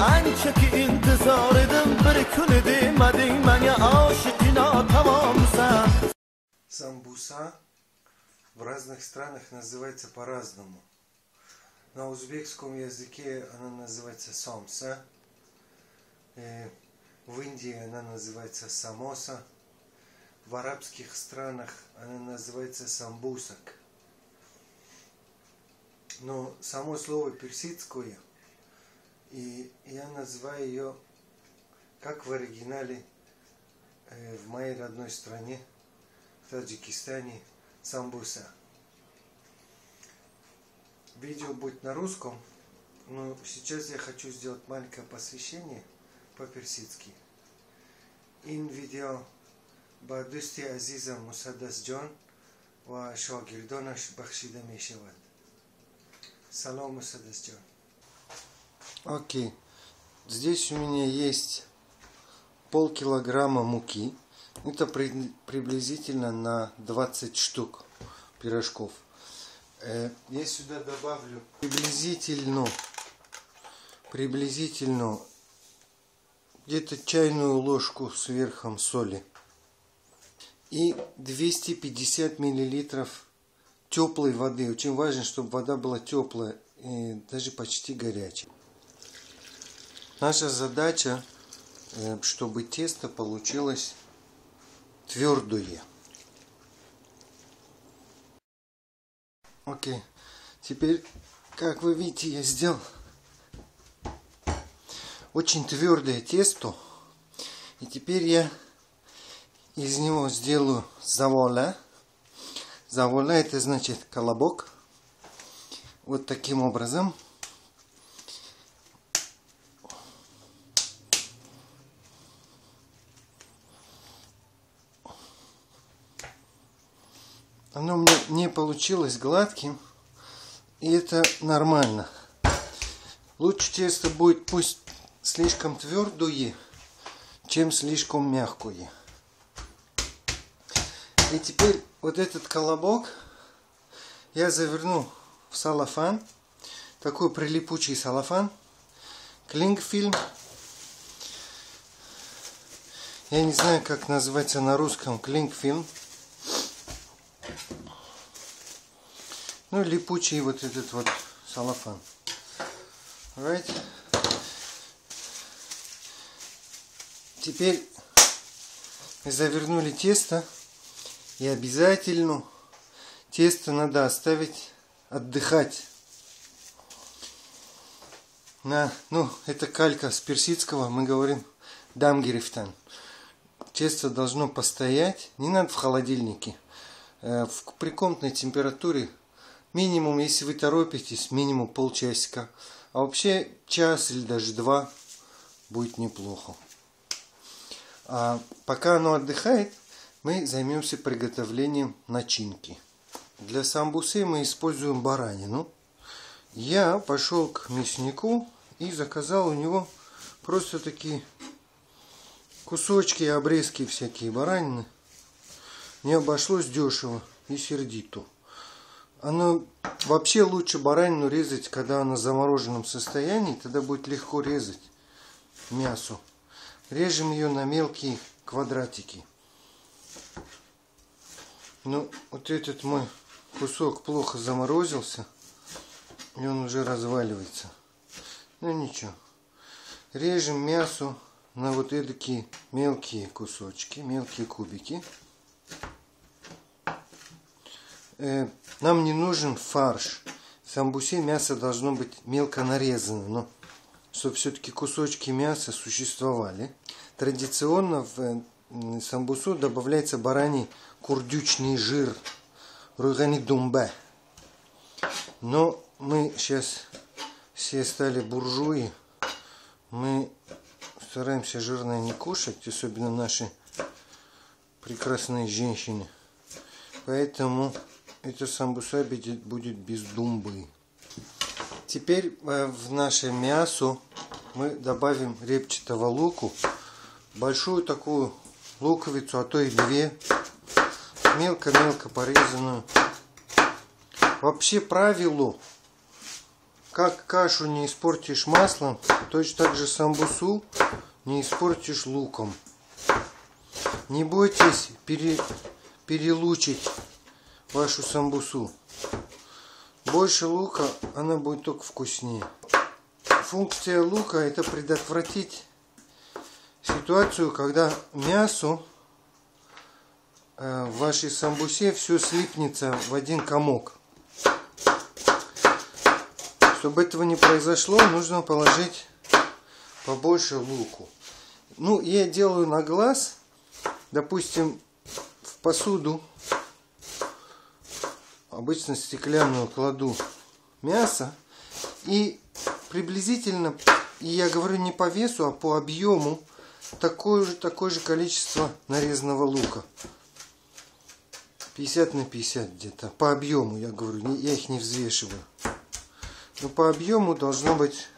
anchaki intizor edim bir kuni demading manga oshiqi notavonsan самбуса в разных странах называется по-разному. На узбекском языке она называется самса, э, в Индии она называется самоса, в арабских странах она называется самбусак но само слово персидское, и я называю ее, как в оригинале, э, в моей родной стране, в Таджикистане, самбуса. Видео будет на русском, но сейчас я хочу сделать маленькое посвящение по-персидски. Ин видео با دوستی عزیزم مسدس جان و شاگردانش بخشیده солому садостю. Окей. Здесь у меня есть полкилограмма муки. Это при, приблизительно на 20 штук пирожков. Э, я сюда добавлю приблизительно, приблизительно где-то чайную ложку с верхом соли и 250 миллилитров теплой воды. Очень важно, чтобы вода была теплая и даже почти горячей. Наша задача, э, чтобы тесто получилось твердое. Окей. Теперь, как вы видите, я сделал очень твердое тесто. И теперь я из него сделаю заволя. Завуляете, значит, колобок. Вот таким образом. Оно мне не получилось гладким. И это нормально. Лучше тесто будет пусть слишком твердое, чем слишком мягкое. И теперь вот этот колобок я заверну в салофан, такой прилипучий салофан, клингфильм. Я не знаю, как называется на русском клингфильм. Ну, липучий вот этот вот салофан. Right. Теперь завернули тесто. И обязательно тесто надо оставить отдыхать. На, ну, это калька с персидского, мы говорим дамгерифтан. Тесто должно постоять, не надо в холодильнике. Э, в, при комнатной температуре минимум, если вы торопитесь, минимум полчасика. А вообще час или даже два будет неплохо. А пока оно отдыхает, мы займемся приготовлением начинки. Для самбусы мы используем баранину. Я пошел к мяснику и заказал у него просто такие кусочки, обрезки всякие баранины. Не обошлось дешево и сердито. Она вообще лучше баранину резать, когда она в замороженном состоянии, тогда будет легко резать мясо. Режем ее на мелкие квадратики. Ну, вот этот мой кусок плохо заморозился. И он уже разваливается. Ну, ничего. Режем мясо на вот такие мелкие кусочки, мелкие кубики. Э, нам не нужен фарш. В самбусе мясо должно быть мелко нарезано, но чтобы все-таки кусочки мяса существовали. Традиционно в самбусу добавляется бараний курдючный жир ругани думбе. Но мы сейчас все стали буржуи. Мы стараемся жирное не кушать, особенно наши прекрасные женщины. Поэтому это самбуса будет без думбы. Теперь э, в наше мясо мы добавим репчатого луку. Большую такую луковицу, а то и две, мелко-мелко порезанную. Вообще правило, как кашу не испортишь маслом, точно так же самбусу не испортишь луком. Не бойтесь пере, перелучить вашу самбусу. Больше лука она будет только вкуснее. Функция лука это предотвратить ситуацию, когда мясо э, в вашей самбусе все слипнется в один комок. Чтобы этого не произошло, нужно положить побольше луку. Ну, я делаю на глаз, допустим, в посуду, обычно стеклянную, кладу мясо и приблизительно, и я говорю не по весу, а по объему, такое же, такое же количество нарезанного лука. 50 на 50 где-то. По объему, я говорю, я их не взвешиваю. Но по объему должно быть...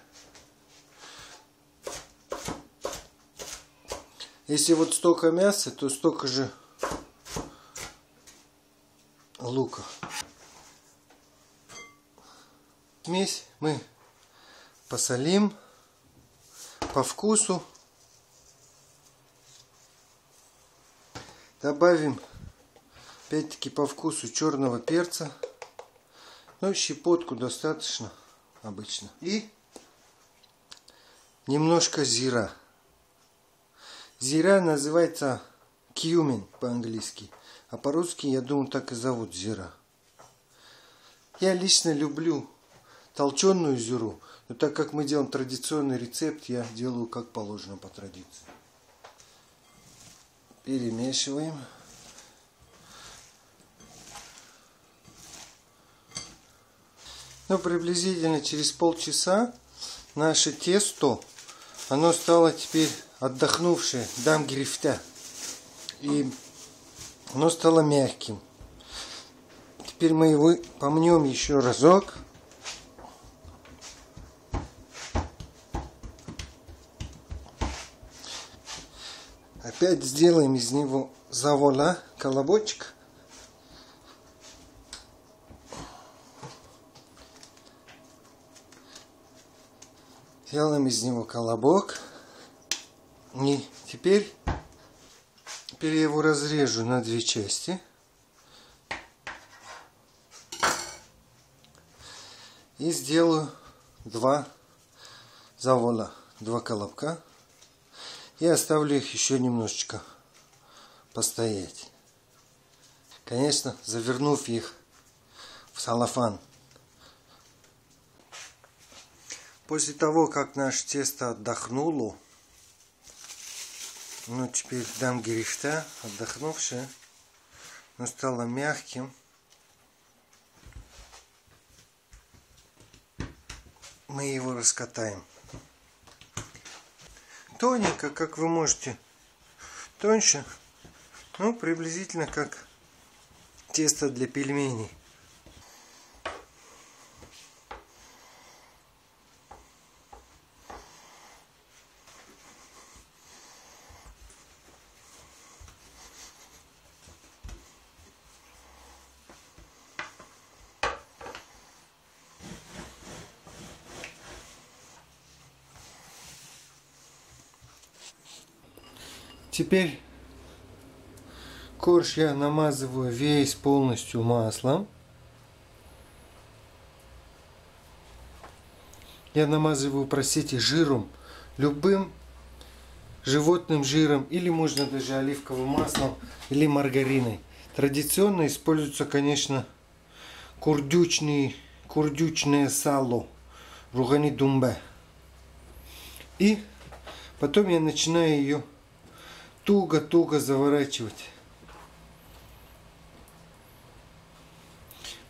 Если вот столько мяса, то столько же лука. Смесь мы посолим по вкусу. Добавим опять-таки по вкусу черного перца. Ну, щепотку достаточно обычно. И немножко зира. Зира называется кьюмин по-английски. А по-русски, я думаю, так и зовут зира. Я лично люблю толченую зиру. Но так как мы делаем традиционный рецепт, я делаю как положено по традиции. Перемешиваем. Ну, приблизительно через полчаса наше тесто, оно стало теперь отдохнувшее, дам грифта. И оно стало мягким. Теперь мы его помнем еще разок. Опять сделаем из него завола, колобочек. Делаем из него колобок. И теперь, теперь я его разрежу на две части. И сделаю два завола, два колобка. И оставлю их еще немножечко постоять. Конечно, завернув их в салафан. После того, как наше тесто отдохнуло, ну теперь дам грифта, отдохнувшее, но стало мягким. Мы его раскатаем. Тоненько, как вы можете, тоньше, ну приблизительно как тесто для пельменей. Теперь корж я намазываю весь полностью маслом. Я намазываю, простите, жиром, любым животным жиром, или можно даже оливковым маслом, или маргариной. Традиционно используется, конечно, курдючный, курдючное сало, ругани думбе. И потом я начинаю ее туго-туго заворачивать.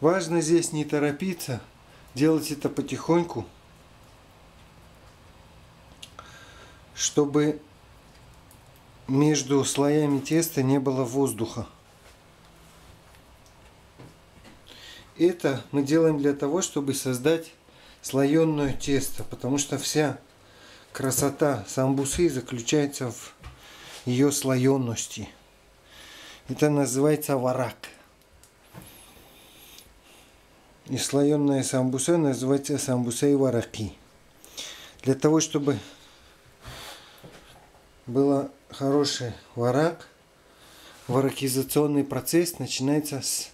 Важно здесь не торопиться, делать это потихоньку, чтобы между слоями теста не было воздуха. Это мы делаем для того, чтобы создать слоеное тесто, потому что вся красота самбусы заключается в ее слоености. Это называется варак. и слоеная самбуса называется самбуса и вараки. Для того, чтобы был хороший варак, варакизационный процесс начинается с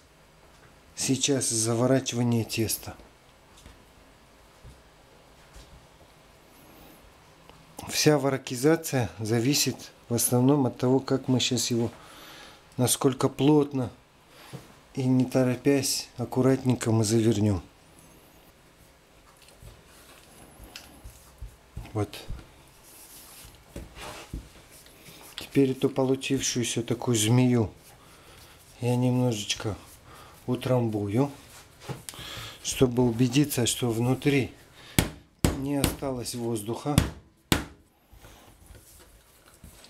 сейчас заворачивания теста. Вся варакизация зависит в основном от того, как мы сейчас его, насколько плотно и не торопясь, аккуратненько мы завернем. Вот. Теперь эту получившуюся такую змею я немножечко утрамбую, чтобы убедиться, что внутри не осталось воздуха.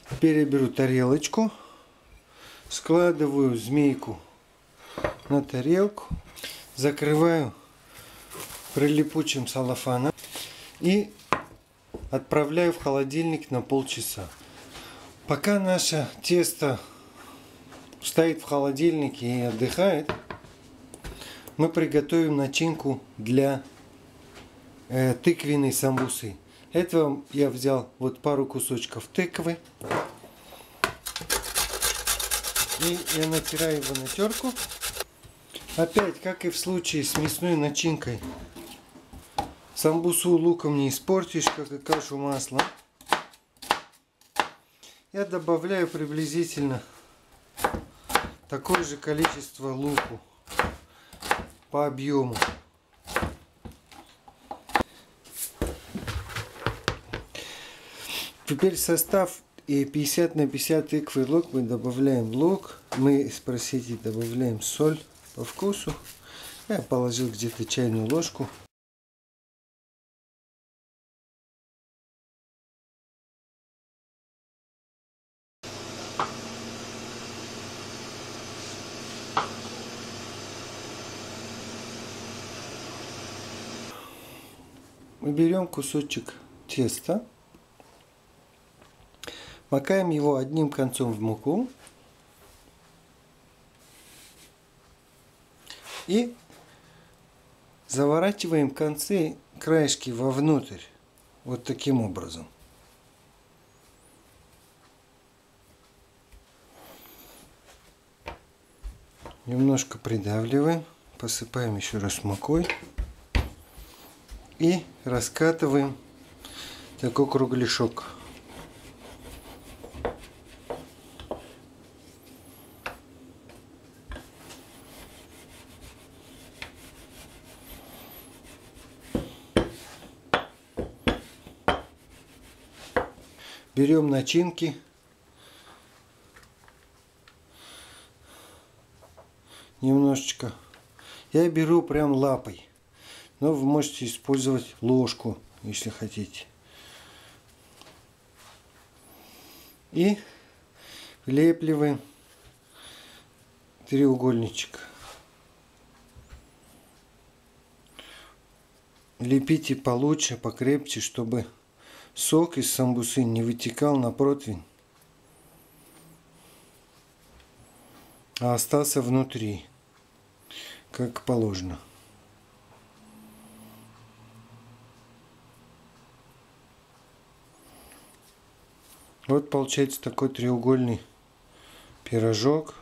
Теперь я беру тарелочку, складываю змейку на тарелку, закрываю прилипучим салофаном и отправляю в холодильник на полчаса. Пока наше тесто стоит в холодильнике и отдыхает, мы приготовим начинку для э, тыквенной самбусы. Этого я взял вот пару кусочков тыквы. И я натираю его на терку. Опять, как и в случае с мясной начинкой, самбусу луком не испортишь, как и кашу маслом. Я добавляю приблизительно такое же количество луку по объему. Теперь состав и 50 на 50 тыквы лук мы добавляем лук. Мы, спросите, добавляем соль по вкусу. Я положил где-то чайную ложку. Мы берем кусочек теста, макаем его одним концом в муку и заворачиваем концы краешки вовнутрь вот таким образом. Немножко придавливаем, посыпаем еще раз мукой и раскатываем такой кругляшок. Берем начинки. Немножечко. Я беру прям лапой. Но вы можете использовать ложку, если хотите. И влепливаем треугольничек. Лепите получше, покрепче, чтобы сок из самбусы не вытекал на противень, а остался внутри, как положено. Вот получается такой треугольный пирожок.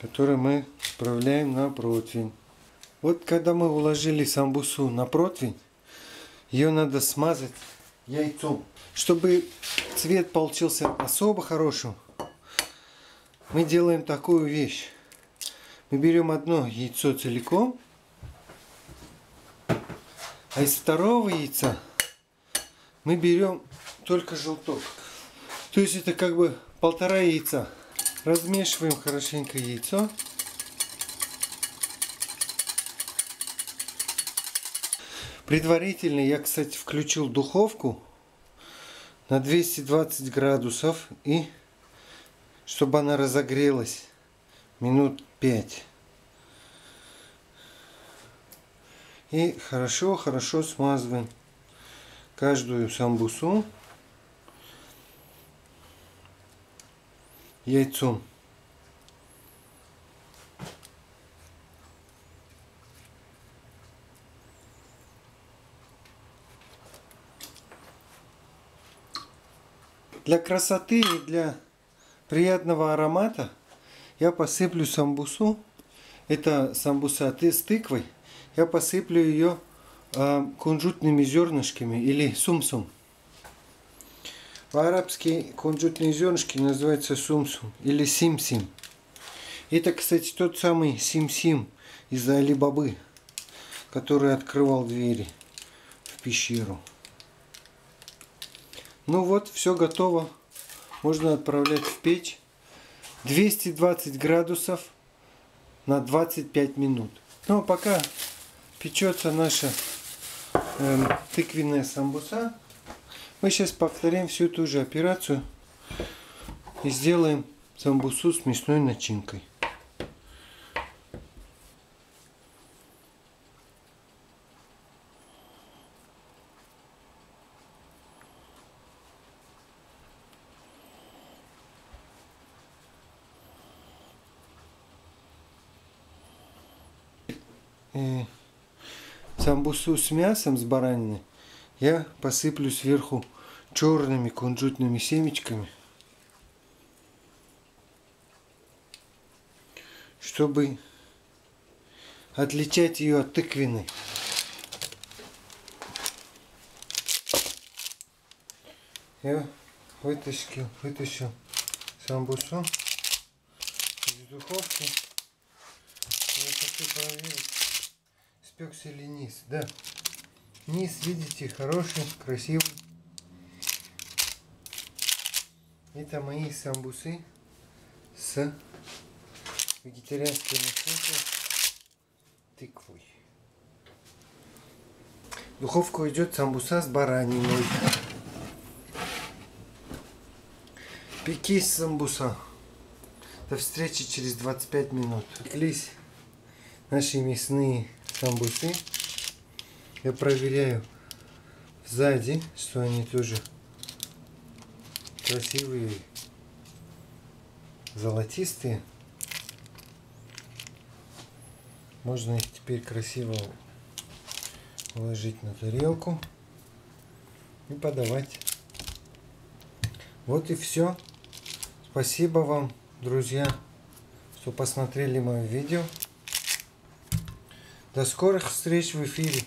который мы отправляем на противень. Вот когда мы уложили самбусу на противень, ее надо смазать яйцом. Чтобы цвет получился особо хорошим, мы делаем такую вещь. Мы берем одно яйцо целиком, а из второго яйца мы берем только желток. То есть это как бы полтора яйца. Размешиваем хорошенько яйцо. Предварительно я, кстати, включил духовку на 220 градусов и чтобы она разогрелась минут 5. И хорошо-хорошо смазываем каждую самбусу яйцом. Для красоты и для приятного аромата я посыплю самбусу. Это самбуса с тыквой. Я посыплю ее э, кунжутными зернышками или сумсум. По-арабски кунжутные зернышки называются сумсум или сим-сим. Это, кстати, тот самый сим-сим из Али-Бабы, который открывал двери в пещеру. Ну вот, все готово. Можно отправлять в печь. 220 градусов на 25 минут. Ну а пока печется наша э, тыквенная самбуса, мы сейчас повторим всю ту же операцию и сделаем самбусу с мясной начинкой. э, самбусу с мясом, с баранины, я посыплю сверху черными кунжутными семечками, чтобы отличать ее от тыквенной. Я вытащил, вытащил самбусу из духовки. Я хочу проверить спекся ли низ. Да, низ, видите, хороший, красивый. Это мои самбусы с вегетарианской начинкой тыквой. В духовку идет самбуса с бараниной. Пекись самбуса. До встречи через 25 минут. Пеклись наши мясные самбусы. Я проверяю сзади, что они тоже красивые, золотистые. Можно их теперь красиво уложить на тарелку и подавать. Вот и все. Спасибо вам, друзья, что посмотрели мое видео. До скорых встреч в эфире.